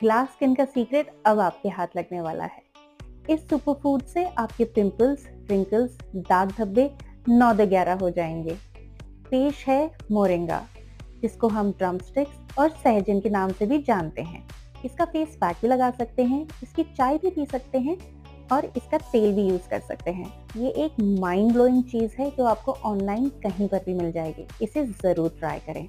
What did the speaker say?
Glass skin का secret अब आपके हाथ लगने वाला है। इस सुपर फ़ूड से आपके पिंपल्स रिंकल्स दाग धब्बे नौ दे ग्यारह हो जाएँगे। पेश है मोरिंगा, जिसको हम ड्रम स्टिक्स और सहजन के नाम से भी जानते हैं। इसका फेस पैक भी लगा सकते हैं, इसकी चाय भी पी सकते हैं और इसका तेल भी यूज़ कर सकते हैं। ये एक माइंड ब्लोइंग चीज़ है जो आपको ऑनलाइन कहीं पर भी मिल जाएगी। इसे ज़रूर ट्राई करें।